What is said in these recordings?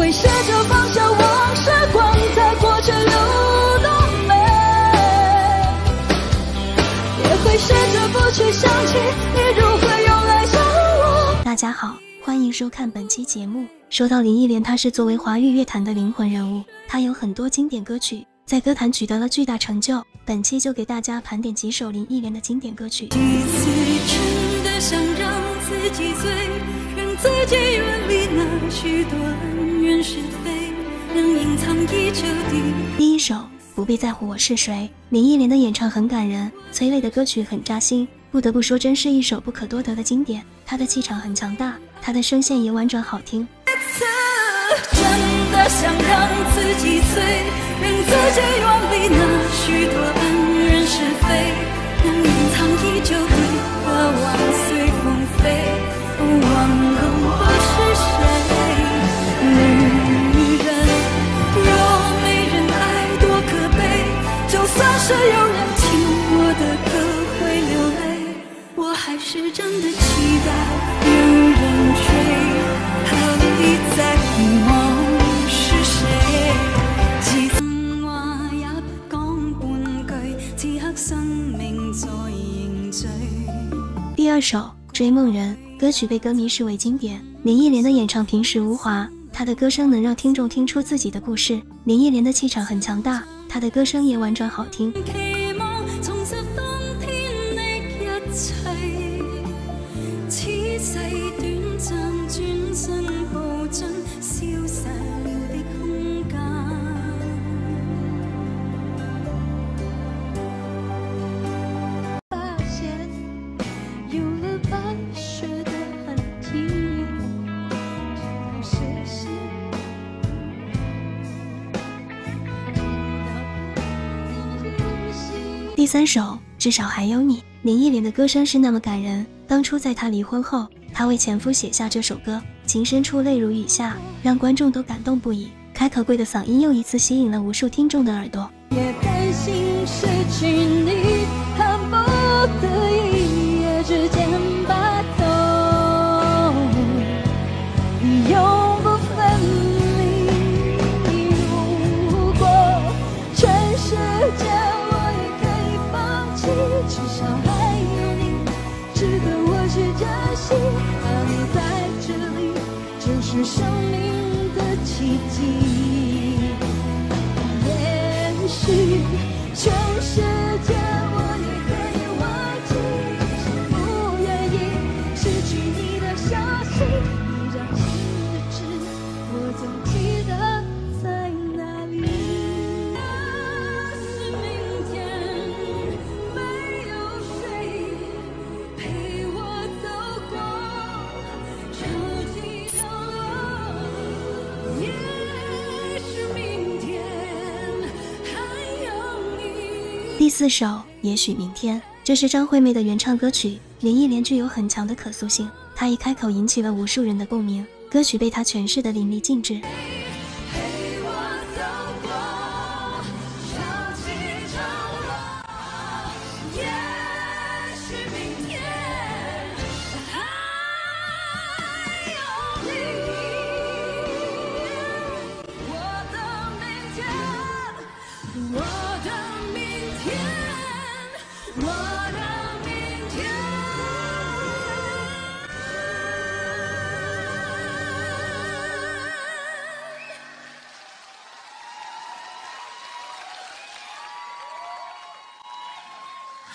会试着往大家好，欢迎收看本期节目。说到林忆莲，她是作为华语乐坛的灵魂人物，她有很多经典歌曲，在歌坛取得了巨大成就。本期就给大家盘点几首林忆莲的经典歌曲。第一首不必在乎我是谁，林忆莲的演唱很感人，催泪的歌曲很扎心，不得不说真是一首不可多得的经典。她的气场很强大，她的声线也婉转好听。第二首《追梦人》歌曲被歌迷视为经典。林忆莲的演唱平实无华，她的歌声能让听众听出自己的故事。林忆莲的气场很强大，她的歌声也婉转好听。第三首，至少还有你。林忆莲的歌声是那么感人。当初在她离婚后，她为前夫写下这首歌，情深处泪如雨下，让观众都感动不已。开口跪的嗓音又一次吸引了无数听众的耳朵。也担心失去你，恨不得。第四首《也许明天》，这是张惠妹的原唱歌曲，林忆莲具有很强的可塑性，她一开口引起了无数人的共鸣，歌曲被她诠释的淋漓尽致。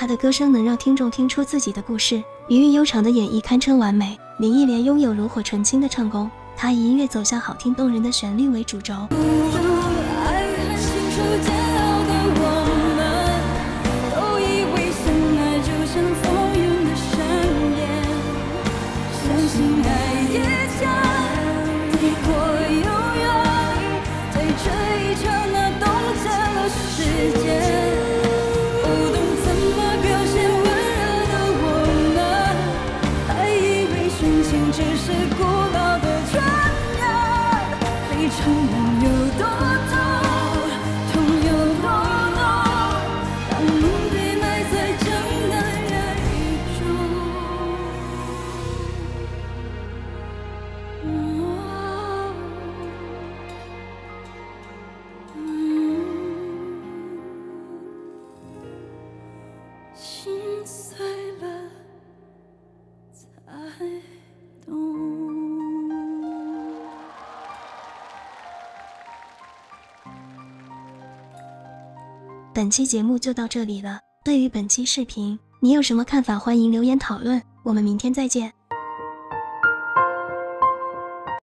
他的歌声能让听众听出自己的故事，余韵悠长的演绎堪称完美。林忆莲拥有炉火纯青的唱功，她以音乐走向好听动人的旋律为主轴。一场梦有多痛，痛有多浓，当梦被埋在江南烟雨中，心碎了。本期节目就到这里了。对于本期视频，你有什么看法？欢迎留言讨论。我们明天再见。